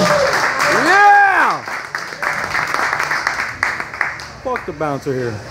Yeah! Fuck the bouncer here.